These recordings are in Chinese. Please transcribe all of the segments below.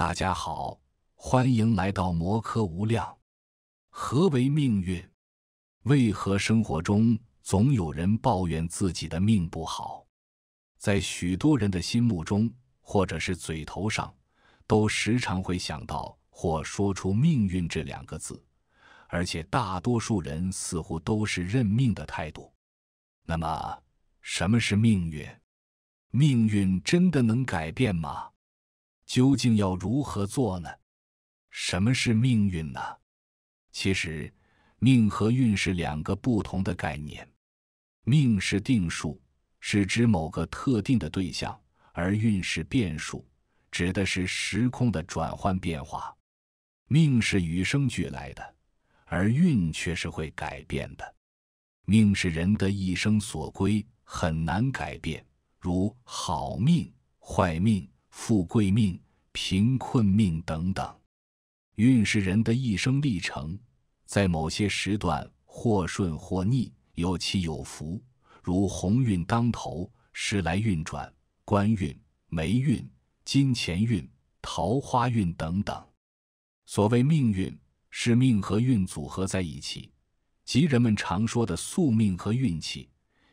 大家好，欢迎来到摩科无量。何为命运？为何生活中总有人抱怨自己的命不好？在许多人的心目中，或者是嘴头上，都时常会想到或说出“命运”这两个字，而且大多数人似乎都是认命的态度。那么，什么是命运？命运真的能改变吗？究竟要如何做呢？什么是命运呢？其实，命和运是两个不同的概念。命是定数，是指某个特定的对象；而运是变数，指的是时空的转换变化。命是与生俱来的，而运却是会改变的。命是人的一生所归，很难改变，如好命、坏命。富贵命、贫困命等等，运是人的一生历程，在某些时段或顺或逆，有起有伏，如鸿运当头、时来运转、官运、霉运、金钱运、桃花运等等。所谓命运，是命和运组合在一起，即人们常说的宿命和运气，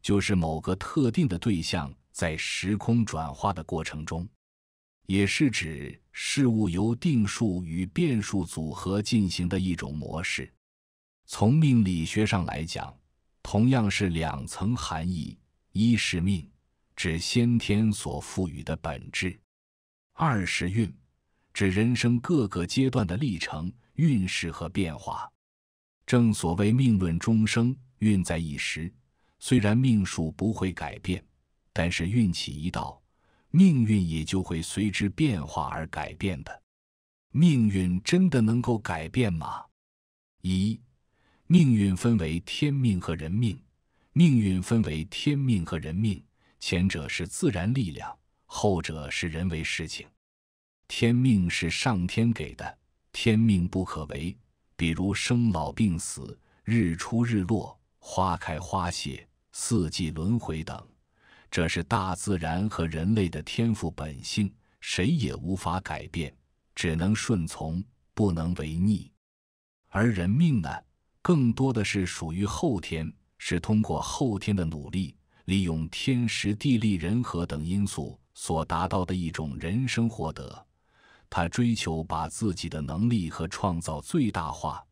就是某个特定的对象在时空转化的过程中。也是指事物由定数与变数组合进行的一种模式。从命理学上来讲，同样是两层含义：一是命，指先天所赋予的本质；二是运，指人生各个阶段的历程、运势和变化。正所谓“命论终生，运在一时”。虽然命数不会改变，但是运气一到。命运也就会随之变化而改变的。命运真的能够改变吗？一，命运分为天命和人命。命运分为天命和人命，前者是自然力量，后者是人为事情。天命是上天给的，天命不可违，比如生老病死、日出日落、花开花谢、四季轮回等。这是大自然和人类的天赋本性，谁也无法改变，只能顺从，不能违逆。而人命呢，更多的是属于后天，是通过后天的努力，利用天时地利人和等因素所达到的一种人生获得。他追求把自己的能力和创造最大化，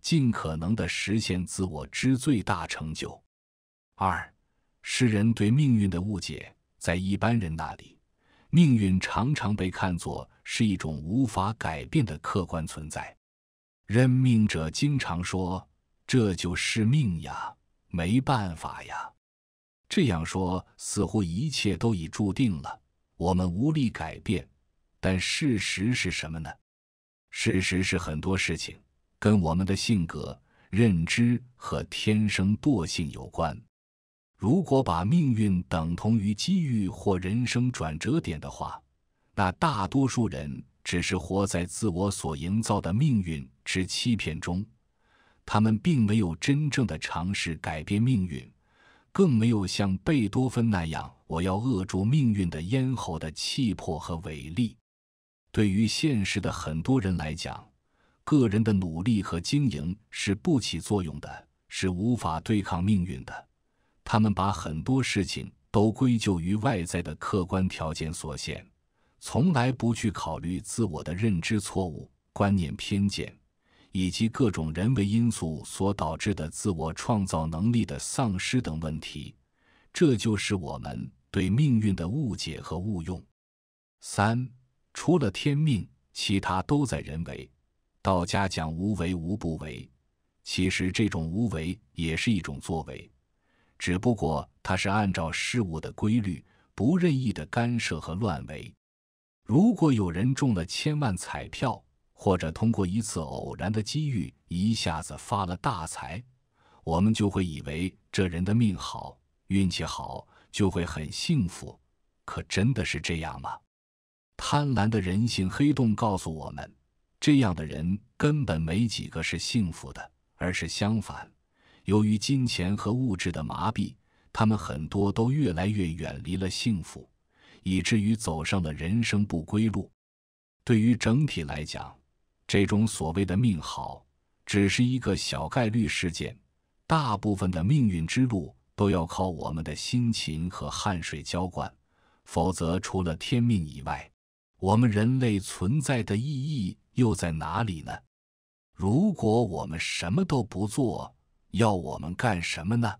尽可能的实现自我之最大成就。二。世人对命运的误解，在一般人那里，命运常常被看作是一种无法改变的客观存在。认命者经常说：“这就是命呀，没办法呀。”这样说似乎一切都已注定了，我们无力改变。但事实是什么呢？事实是很多事情跟我们的性格、认知和天生惰性有关。如果把命运等同于机遇或人生转折点的话，那大多数人只是活在自我所营造的命运之欺骗中，他们并没有真正的尝试改变命运，更没有像贝多芬那样“我要扼住命运的咽喉”的气魄和伟力。对于现实的很多人来讲，个人的努力和经营是不起作用的，是无法对抗命运的。他们把很多事情都归咎于外在的客观条件所限，从来不去考虑自我的认知错误、观念偏见，以及各种人为因素所导致的自我创造能力的丧失等问题。这就是我们对命运的误解和误用。三，除了天命，其他都在人为。道家讲无为无不为，其实这种无为也是一种作为。只不过，它是按照事物的规律，不任意的干涉和乱为。如果有人中了千万彩票，或者通过一次偶然的机遇一下子发了大财，我们就会以为这人的命好，运气好，就会很幸福。可真的是这样吗？贪婪的人性黑洞告诉我们，这样的人根本没几个是幸福的，而是相反。由于金钱和物质的麻痹，他们很多都越来越远离了幸福，以至于走上了人生不归路。对于整体来讲，这种所谓的命好，只是一个小概率事件。大部分的命运之路都要靠我们的辛勤和汗水浇灌，否则，除了天命以外，我们人类存在的意义又在哪里呢？如果我们什么都不做，要我们干什么呢？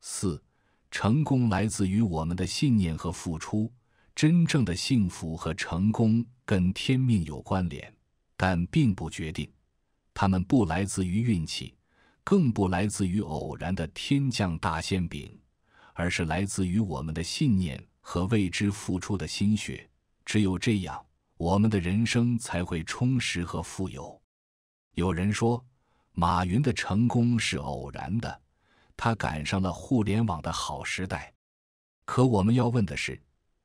四，成功来自于我们的信念和付出。真正的幸福和成功跟天命有关联，但并不决定。它们不来自于运气，更不来自于偶然的天降大馅饼，而是来自于我们的信念和为之付出的心血。只有这样，我们的人生才会充实和富有。有人说，马云的成功是偶然的，他赶上了互联网的好时代。可我们要问的是。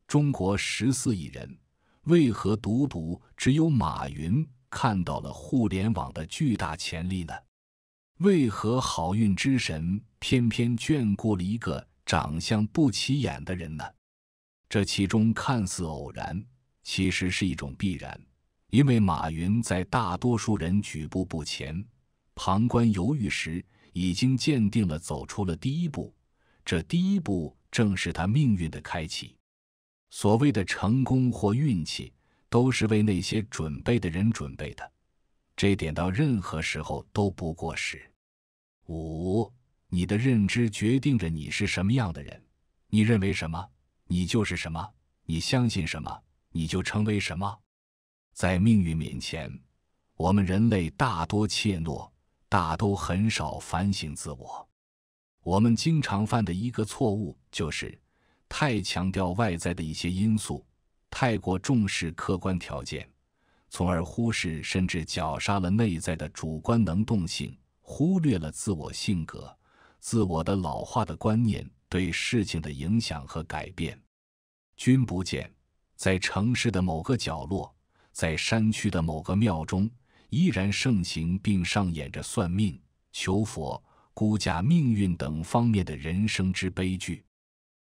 中国十四亿人，为何独独只有马云看到了互联网的巨大潜力呢？为何好运之神偏偏眷顾了一个长相不起眼的人呢？这其中看似偶然，其实是一种必然。因为马云在大多数人举步不前、旁观犹豫时，已经坚定了走出了第一步。这第一步正是他命运的开启。所谓的成功或运气，都是为那些准备的人准备的，这点到任何时候都不过时。五，你的认知决定着你是什么样的人，你认为什么，你就是什么；你相信什么，你就成为什么。在命运面前，我们人类大多怯懦，大都很少反省自我。我们经常犯的一个错误就是。太强调外在的一些因素，太过重视客观条件，从而忽视甚至绞杀了内在的主观能动性，忽略了自我性格、自我的老化的观念对事情的影响和改变。君不见，在城市的某个角落，在山区的某个庙中，依然盛行并上演着算命、求佛、估价命运等方面的人生之悲剧。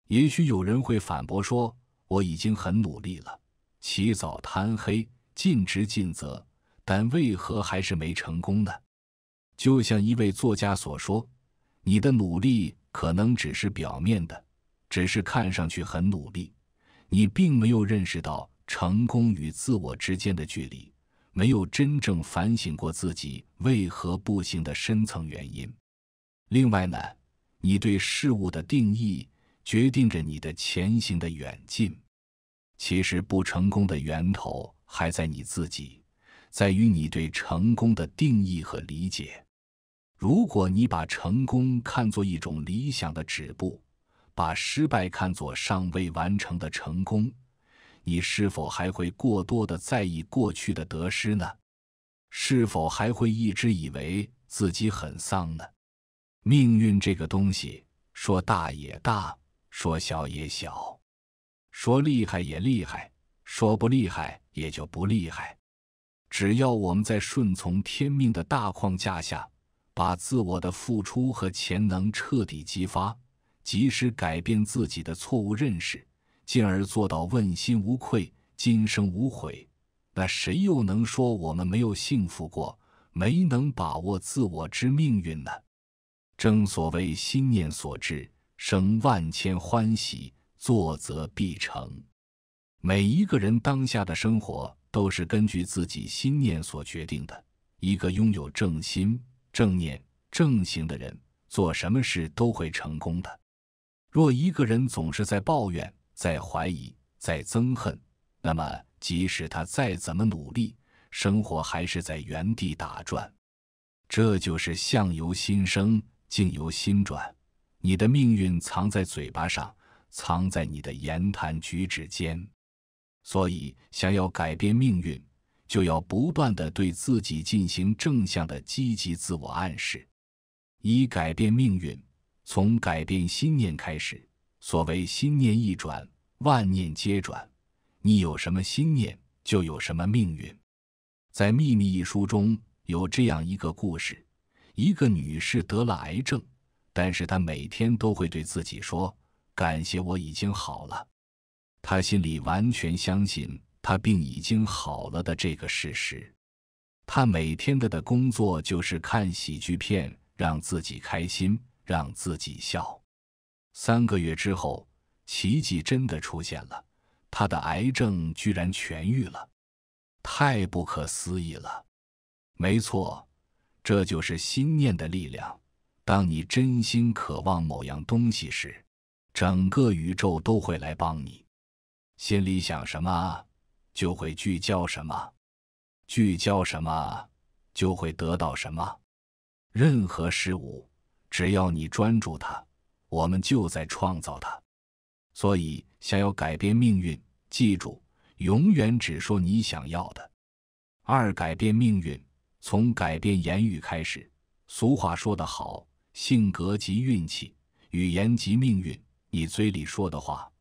也许有人会反驳说：“我已经很努力了，起早贪黑，尽职尽责，但为何还是没成功呢？”就像一位作家所说：“你的努力可能只是表面的，只是看上去很努力，你并没有认识到成功与自我之间的距离，没有真正反省过自己为何不行的深层原因。另外呢，你对事物的定义。”决定着你的前行的远近。其实不成功的源头还在你自己，在于你对成功的定义和理解。如果你把成功看作一种理想的止步，把失败看作尚未完成的成功，你是否还会过多的在意过去的得失呢？是否还会一直以为自己很丧呢？命运这个东西，说大也大。说小也小，说厉害也厉害，说不厉害也就不厉害。只要我们在顺从天命的大框架下，把自我的付出和潜能彻底激发，及时改变自己的错误认识，进而做到问心无愧、今生无悔，那谁又能说我们没有幸福过，没能把握自我之命运呢？正所谓心念所至。生万千欢喜，作则必成。每一个人当下的生活都是根据自己心念所决定的。一个拥有正心、正念、正行的人，做什么事都会成功的。若一个人总是在抱怨、在怀疑、在憎恨，那么即使他再怎么努力，生活还是在原地打转。这就是相由心生，境由心转。你的命运藏在嘴巴上，藏在你的言谈举止间。所以，想要改变命运，就要不断的对自己进行正向的积极自我暗示，以改变命运。从改变心念开始。所谓心念一转，万念皆转。你有什么心念，就有什么命运。在《秘密》一书中有这样一个故事：一个女士得了癌症。但是她每天都会对自己说：“感谢我已经好了。”她心里完全相信她病已经好了的这个事实。她每天的的工作就是看喜剧片，让自己开心，让自己笑。三个月之后，奇迹真的出现了，他的癌症居然痊愈了，太不可思议了！没错，这就是心念的力量。当你真心渴望某样东西时，整个宇宙都会来帮你。心里想什么，就会聚焦什么；聚焦什么，就会得到什么。任何事物，只要你专注它，我们就在创造它。所以，想要改变命运，记住，永远只说你想要的。二、改变命运，从改变言语开始。俗话说得好。性格即运气，语言即命运。你嘴里说的话，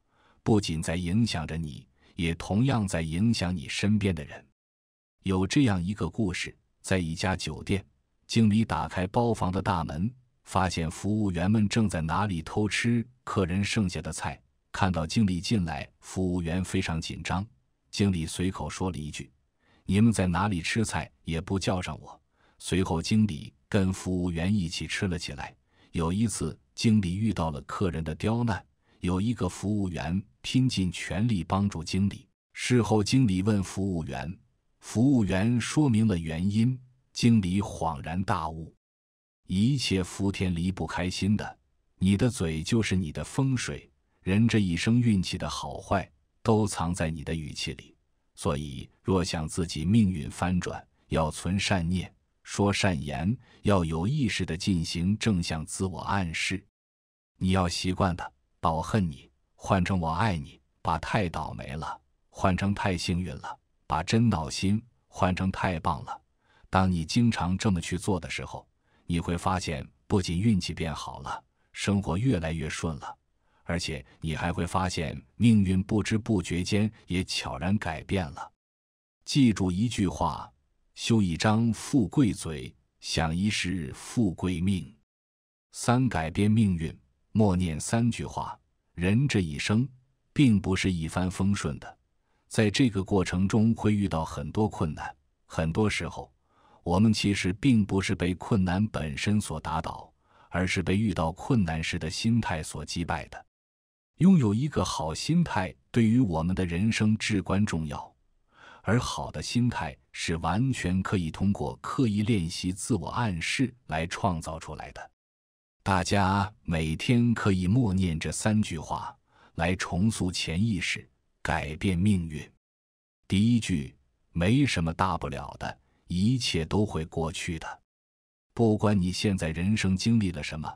不仅在影响着你，也同样在影响你身边的人。有这样一个故事：在一家酒店，经理打开包房的大门，发现服务员们正在哪里偷吃客人剩下的菜。看到经理进来，服务员非常紧张。经理随口说了一句：“你们在哪里吃菜，也不叫上我。”随后，经理。跟服务员一起吃了起来。有一次，经理遇到了客人的刁难，有一个服务员拼尽全力帮助经理。事后，经理问服务员，服务员说明了原因，经理恍然大悟：一切福田离不开心的，你的嘴就是你的风水。人这一生运气的好坏，都藏在你的语气里。所以，若想自己命运翻转，要存善念。说善言，要有意识的进行正向自我暗示。你要习惯的，把我恨你换成我爱你，把太倒霉了换成太幸运了，把真闹心换成太棒了。当你经常这么去做的时候，你会发现，不仅运气变好了，生活越来越顺了，而且你还会发现，命运不知不觉间也悄然改变了。记住一句话。修一张富贵嘴，享一世富贵命。三改变命运，默念三句话。人这一生并不是一帆风顺的，在这个过程中会遇到很多困难。很多时候，我们其实并不是被困难本身所打倒，而是被遇到困难时的心态所击败的。拥有一个好心态，对于我们的人生至关重要。而好的心态是完全可以通过刻意练习自我暗示来创造出来的。大家每天可以默念这三句话，来重塑潜意识，改变命运。第一句：没什么大不了的，一切都会过去的。不管你现在人生经历了什么，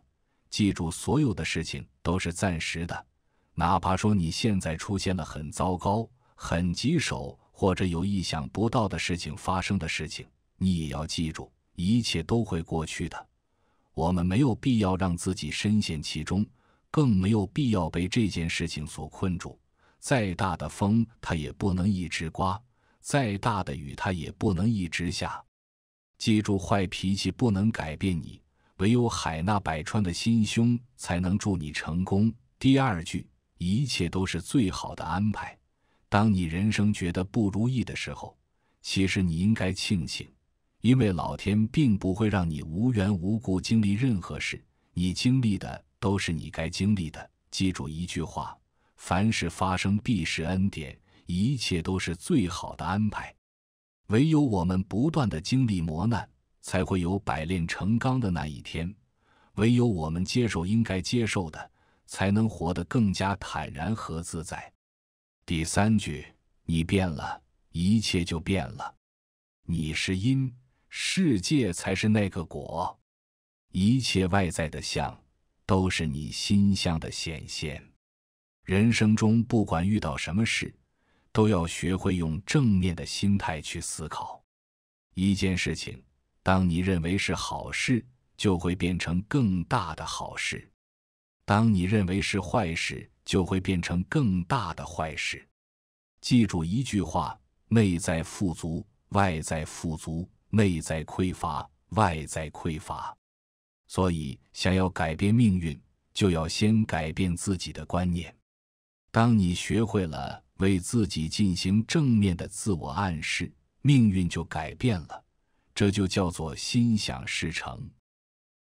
记住，所有的事情都是暂时的。哪怕说你现在出现了很糟糕、很棘手。或者有意想不到的事情发生的事情，你也要记住，一切都会过去的。我们没有必要让自己深陷其中，更没有必要被这件事情所困住。再大的风，它也不能一直刮；再大的雨，它也不能一直下。记住，坏脾气不能改变你，唯有海纳百川的心胸才能助你成功。第二句，一切都是最好的安排。当你人生觉得不如意的时候，其实你应该庆幸，因为老天并不会让你无缘无故经历任何事，你经历的都是你该经历的。记住一句话：凡事发生必是恩典，一切都是最好的安排。唯有我们不断的经历磨难，才会有百炼成钢的那一天；唯有我们接受应该接受的，才能活得更加坦然和自在。第三句，你变了，一切就变了。你是因，世界才是那个果。一切外在的相，都是你心相的显现。人生中不管遇到什么事，都要学会用正面的心态去思考。一件事情，当你认为是好事，就会变成更大的好事；当你认为是坏事，就会变成更大的坏事。记住一句话：内在富足，外在富足；内在匮乏，外在匮乏。所以，想要改变命运，就要先改变自己的观念。当你学会了为自己进行正面的自我暗示，命运就改变了。这就叫做心想事成。